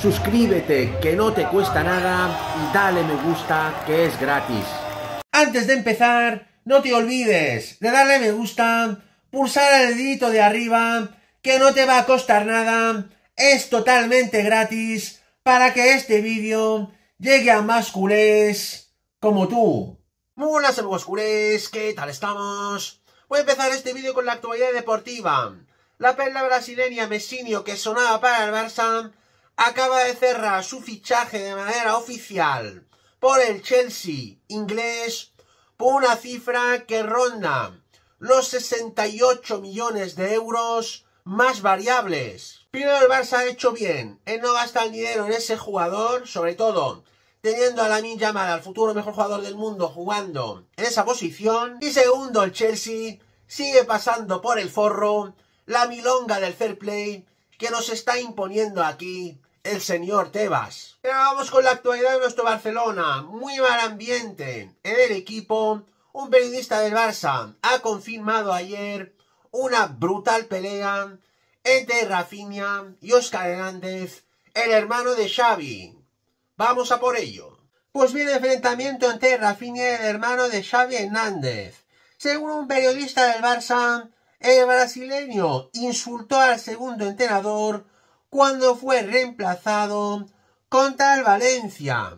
suscríbete que no te cuesta nada y dale me gusta que es gratis. Antes de empezar, no te olvides de darle me gusta, pulsar el dedito de arriba, que no te va a costar nada, es totalmente gratis para que este vídeo llegue a más culés como tú. Muy buenas amigos culés, ¿qué tal estamos? Voy a empezar este vídeo con la actualidad deportiva. La perla brasileña Messinio que sonaba para el Barça acaba de cerrar su fichaje de manera oficial por el Chelsea inglés por una cifra que ronda los 68 millones de euros más variables. Primero el Barça ha hecho bien en no gastar dinero en ese jugador, sobre todo teniendo a la Yamal, al futuro mejor jugador del mundo, jugando en esa posición. Y segundo, el Chelsea sigue pasando por el forro la milonga del fair play que nos está imponiendo aquí el señor Tebas. Pero vamos con la actualidad de nuestro Barcelona. Muy mal ambiente en el equipo. Un periodista del Barça ha confirmado ayer una brutal pelea entre Rafinha y Oscar Hernández, el hermano de Xavi. Vamos a por ello. Pues bien, enfrentamiento entre Rafinha y el hermano de Xavi Hernández. Según un periodista del Barça, el brasileño insultó al segundo entrenador cuando fue reemplazado contra el Valencia,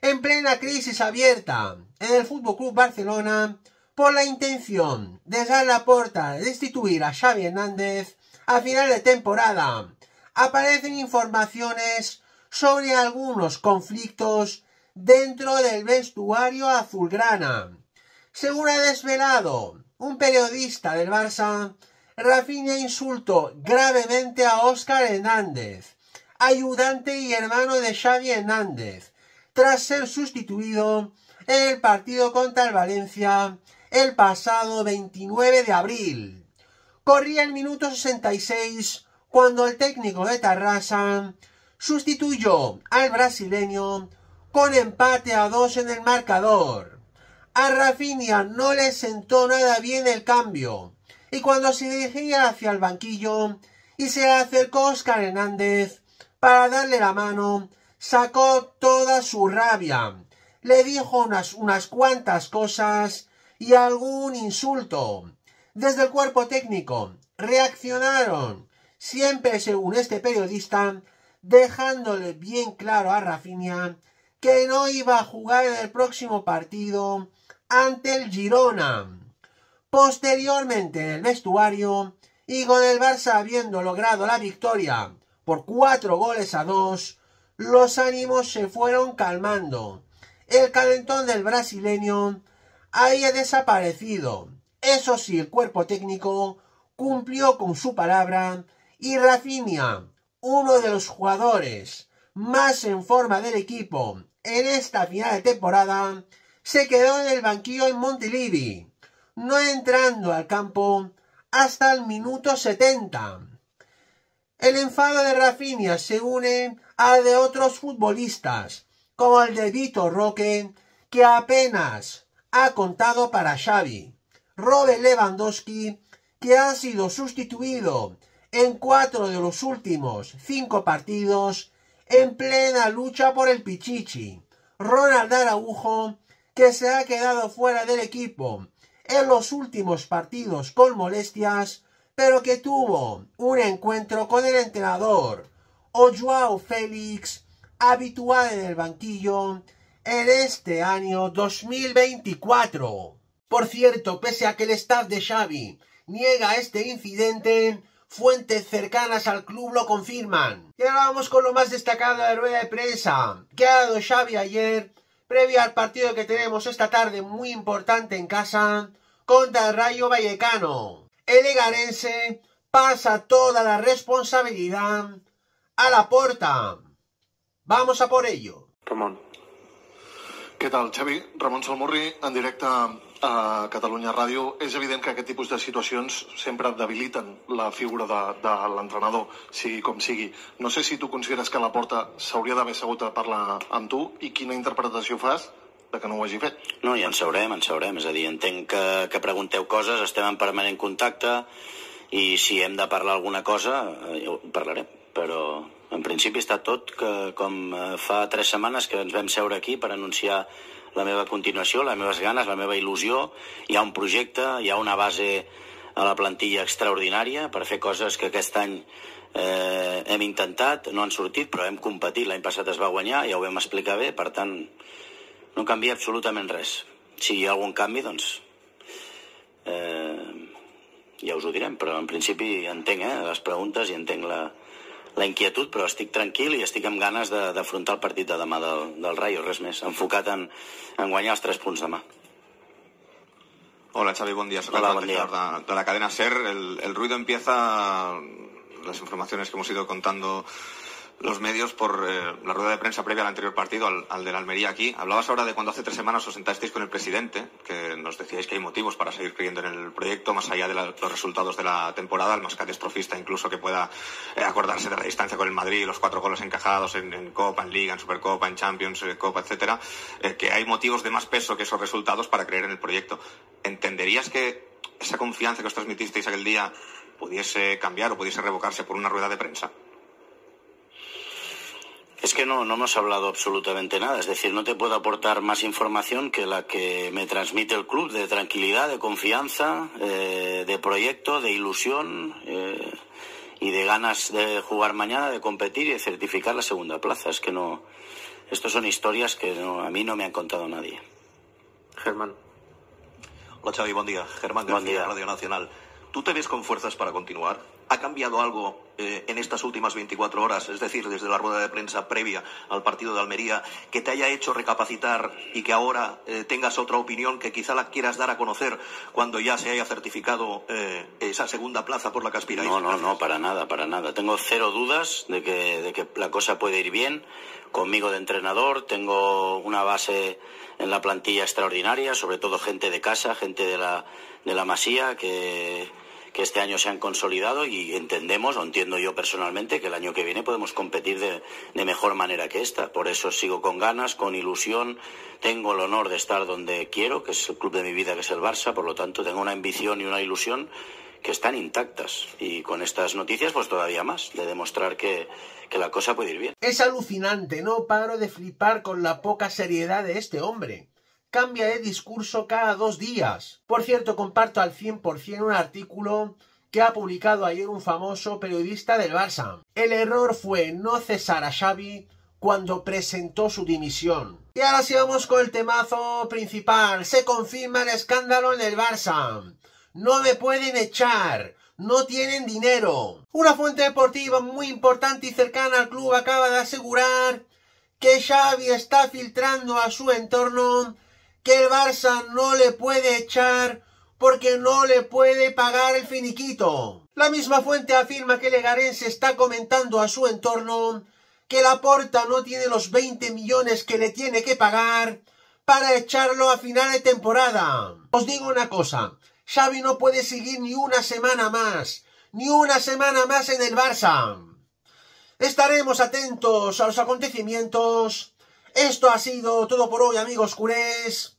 en plena crisis abierta en el Fútbol Club Barcelona por la intención de dar la puerta de destituir a Xavi Hernández a final de temporada. Aparecen informaciones sobre algunos conflictos dentro del vestuario azulgrana. Según ha desvelado un periodista del Barça, Rafinha insultó gravemente a Óscar Hernández, ayudante y hermano de Xavi Hernández, tras ser sustituido en el partido contra el Valencia el pasado 29 de abril. Corría el minuto 66 cuando el técnico de Tarrasa sustituyó al brasileño con empate a dos en el marcador. A Rafinha no le sentó nada bien el cambio y cuando se dirigía hacia el banquillo y se acercó Oscar Hernández para darle la mano, sacó toda su rabia, le dijo unas, unas cuantas cosas y algún insulto. Desde el cuerpo técnico reaccionaron, siempre según este periodista, dejándole bien claro a Rafinha que no iba a jugar en el próximo partido ante el Girona. Posteriormente en el vestuario y con el Barça habiendo logrado la victoria por cuatro goles a dos, los ánimos se fueron calmando. El calentón del brasileño había desaparecido. Eso sí, el cuerpo técnico cumplió con su palabra y Rafinha, uno de los jugadores más en forma del equipo en esta final de temporada, se quedó en el banquillo en Montilivi no entrando al campo hasta el minuto 70. El enfado de Rafinha se une al de otros futbolistas, como el de Vito Roque, que apenas ha contado para Xavi. Robert Lewandowski, que ha sido sustituido en cuatro de los últimos cinco partidos en plena lucha por el Pichichi. Ronald Araujo, que se ha quedado fuera del equipo en los últimos partidos con molestias, pero que tuvo un encuentro con el entrenador, o Joao Félix, habitual en el banquillo en este año 2024. Por cierto, pese a que el staff de Xavi niega este incidente, fuentes cercanas al club lo confirman. Y ahora vamos con lo más destacado de la rueda de prensa que ha dado Xavi ayer previo al partido que tenemos esta tarde muy importante en casa contra el Rayo Vallecano. El Egarense pasa toda la responsabilidad a la porta. Vamos a por ello. Ramon. Què tal, Xavi? Ramon Salmurri, en directe a Catalunya Ràdio. És evident que aquest tipus de situacions sempre debiliten la figura de, de l'entrenador, sigui com sigui. No sé si tu consideres que la porta s'hauria d'haver segut a parlar amb tu i quina interpretació fas de que no ho hagi fet. No, ja en sabrem, en sabrem. És a dir, entenc que, que pregunteu coses, estem en permanent contacte i si hem de parlar alguna cosa, eh, ho parlarem. Però, En principi està tot que, com eh, fa tres setmanes que ens vam seure aquí per anunciar la meva continuació, les meves ganes, la meva il·lusió. Hi ha un projecte, hi ha una base a la plantilla extraordinària per fer coses que aquest any eh, hem intentat, no han sortit, però hem competit. L'any passat es va guanyar, ja ho vam explicar bé, per tant, no canvia absolutament res. Si hi ha algun canvi, doncs eh, ja us ho direm, però en principi entenc eh, les preguntes i entenc la, la inquietud, però estic tranquil i estic amb ganes d'afrontar el partit de demà del, del Rayo, res més, enfocat en, en guanyar els tres punts demà. Hola Xavi, buen día. Soy Hola, buen día. Teixidor de, de la cadena SER. El, el ruido empieza, las informaciones que hemos ido contando los medios por eh, la rueda de prensa previa al anterior partido, al, de la Almería aquí. Hablabas ahora de cuando hace tres semanas os sentasteis con el presidente, que nos decíais que hay motivos para seguir creyendo en el proyecto, más allá de los resultados de la temporada, el más catastrofista incluso que pueda eh, acordarse de la distancia con el Madrid, los cuatro goles encajados en, en Copa, en Liga, en Supercopa, en Champions, eh, Copa, etcétera, eh, que hay motivos de más peso que esos resultados para creer en el proyecto. ¿Entenderías que esa confianza que os transmitisteis aquel día pudiese cambiar o pudiese revocarse por una rueda de prensa? Es que no, no hemos hablado absolutamente nada, es decir, no te puedo aportar más información que la que me transmite el club, de tranquilidad, de confianza, eh, de proyecto, de ilusión eh, y de ganas de jugar mañana, de competir y de certificar la segunda plaza. Es que no, estos son historias que no- a mí no me han contado nadie. Germán. Hola Xavi, buen día. Germán Buen García, día. Radio Nacional. ¿Tú te ves con fuerzas para continuar? ¿Ha cambiado algo eh, en estas últimas 24 horas, es decir, desde la rueda de prensa previa al partido de Almería, que te haya hecho recapacitar y que ahora eh, tengas otra opinión que quizá la quieras dar a conocer cuando ya se haya certificado eh, esa segunda plaza por la que? No, no, no, para nada, para nada. Tengo cero dudas de que, de que la cosa puede ir bien. Conmigo de entrenador, tengo una base en la plantilla extraordinaria, sobre todo gente de casa, gente de la, de la Masía, que, que este año se han consolidado y entendemos, o entiendo yo personalmente, que el año que viene podemos competir de, mejor manera que esta. Por eso sigo con ganas, con ilusión. Tengo el honor de estar donde quiero, que es el club de mi vida, que es el Barça. Por lo tanto, tengo una ambición y una ilusión que están intactas. Y con estas noticias, pues todavía más, de demostrar que, que la cosa puede ir bien. Es alucinante, no paro de flipar con la poca seriedad de este hombre. Cambia de discurso cada dos días. Por cierto, comparto al 100% un artículo que ha publicado ayer un famoso periodista del Barça. El error fue no cesar a Xavi cuando presentó su dimisión. Y ahora sí vamos con el temazo principal. Se confirma el escándalo en el Barça. No me pueden echar. No tienen dinero. Una fuente deportiva muy importante y cercana al club acaba de asegurar que Xavi está filtrando a su entorno Barça no le puede echar porque no le puede pagar el finiquito. La misma fuente afirma que Legarense está comentando a su entorno que la Porta no tiene los 20 millones que le tiene que pagar para echarlo a final de temporada. Os digo una cosa, Xavi no puede seguir ni una semana más, ni una semana más en el Barça. Estaremos atentos a los acontecimientos. Esto ha sido todo por hoy, amigos culés.